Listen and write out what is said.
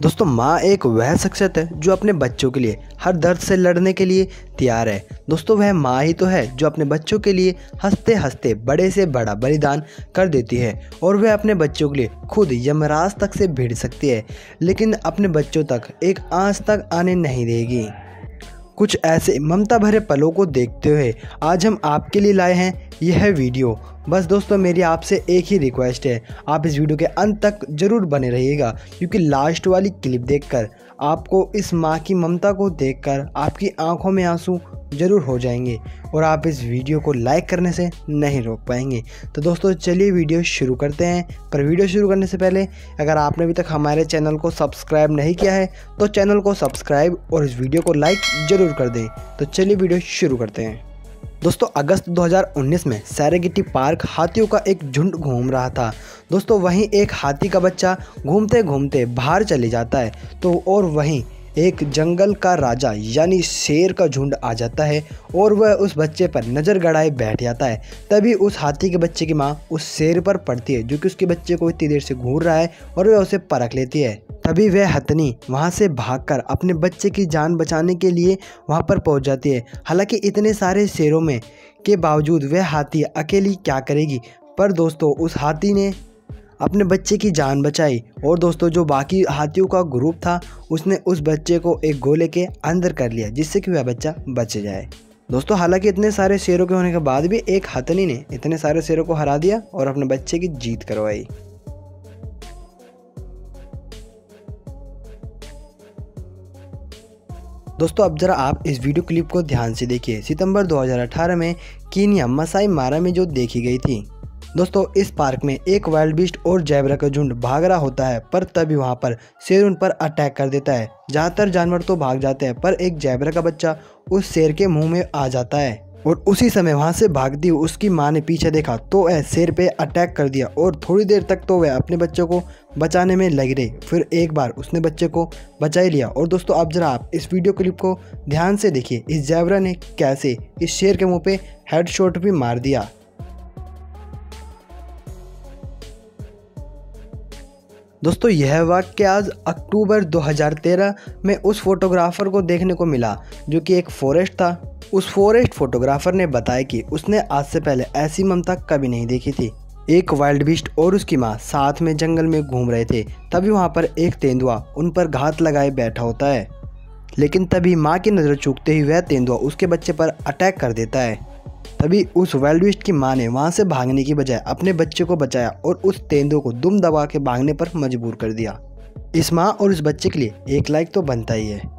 दोस्तों, माँ एक वह शख्सियत है जो अपने बच्चों के लिए, हर दर्द से लड़ने के लिए तैयार है। दोस्तों, वह माँ ही तो है जो अपने बच्चों के लिए हँसते हँसते बड़े से बड़ा बलिदान कर देती है और वह अपने बच्चों के लिए खुद यमराज तक से भिड़ सकती है, लेकिन अपने बच्चों तक एक आँच तक आने नहीं देगी। कुछ ऐसे ममता भरे पलों को देखते हुए आज हम आपके लिए लाए हैं यह वीडियो। बस दोस्तों, मेरी आपसे एक ही रिक्वेस्ट है। आप इस वीडियो के अंत तक ज़रूर बने रहिएगा, क्योंकि लास्ट वाली क्लिप देखकर, आपको इस माँ की ममता को देखकर, आपकी आँखों में आँसू ज़रूर हो जाएँगे और आप इस वीडियो को लाइक करने से नहीं रोक पाएँगे। तो दोस्तों, चलिए वीडियो शुरू करते हैं। पर वीडियो शुरू करने से पहले, अगर आपने अभी तक हमारे चैनल को सब्सक्राइब नहीं किया है तो चैनल को सब्सक्राइब और इस वीडियो को लाइक ज़रूर कर दें। तो चलिए वीडियो शुरू करते हैं। दोस्तों, अगस्त 2019 में सैरेगिटी पार्क हाथियों का एक झुंड घूम रहा था। दोस्तों, वहीं एक हाथी का बच्चा घूमते घूमते बाहर चले जाता है। तो और वहीं एक जंगल का राजा, यानी शेर का झुंड आ जाता है और वह उस बच्चे पर नज़र गड़ाए बैठ जाता है। तभी उस हाथी के बच्चे की माँ उस शेर पर पड़ती है, जो कि उसके बच्चे को इतनी देर से घूर रहा है और वह उसे परख लेती है। तभी वह हथनी वहाँ से भागकर अपने बच्चे की जान बचाने के लिए वहाँ पर पहुँच जाती है। हालाँकि इतने सारे शेरों में के बावजूद वह हाथी अकेली क्या करेगी? पर दोस्तों, उस हाथी ने अपने बच्चे की जान बचाई। और दोस्तों, जो बाकी हाथियों का ग्रुप था, उसने उस बच्चे को एक गोले के अंदर कर लिया, जिससे कि वह बच्चा बच जाए। दोस्तों, हालाँकि इतने सारे शेरों के होने के बाद भी एक हथनी ने इतने सारे शेरों को हरा दिया और अपने बच्चे की जीत करवाई। दोस्तों, अब जरा आप इस वीडियो क्लिप को ध्यान से देखिए। सितंबर 2018 में कीनिया मसाई मारा में जो देखी गई थी। दोस्तों, इस पार्क में एक वाइल्ड बीस्ट और जैबरा का झुंड भाग रहा होता है, पर तभी वहाँ पर शेर उन पर अटैक कर देता है। ज़्यादातर जानवर तो भाग जाते हैं, पर एक जैबरा का बच्चा उस शेर के मुँह में आ जाता है। और उसी समय वहाँ से भागती हुई उसकी माँ ने पीछे देखा तो वह शेर पे अटैक कर दिया और थोड़ी देर तक तो वह अपने बच्चों को बचाने में लग रही। फिर एक बार उसने बच्चे को बचा ही लिया। और दोस्तों, अब जरा आप इस वीडियो क्लिप को ध्यान से देखिए, इस जैबरा ने कैसे इस शेर के मुँह पे हेड शॉट भी मार दिया। दोस्तों, यह वाक्य आज अक्टूबर 2013 में उस फोटोग्राफर को देखने को मिला, जो कि एक फॉरेस्ट था। उस फॉरेस्ट फोटोग्राफर ने बताया कि उसने आज से पहले ऐसी ममता कभी नहीं देखी थी। एक वाइल्ड बीस्ट और उसकी माँ साथ में जंगल में घूम रहे थे, तभी वहाँ पर एक तेंदुआ उन पर घात लगाए बैठा होता है। लेकिन तभी माँ की नज़र चूकते ही वह तेंदुआ उसके बच्चे पर अटैक कर देता है। तभी उस वेल्डविस्ट की माँ ने वहाँ से भागने की बजाय अपने बच्चे को बचाया और उस तेंदुए को दुम दबा के भागने पर मजबूर कर दिया। इस माँ और उस बच्चे के लिए एक लाइक तो बनता ही है।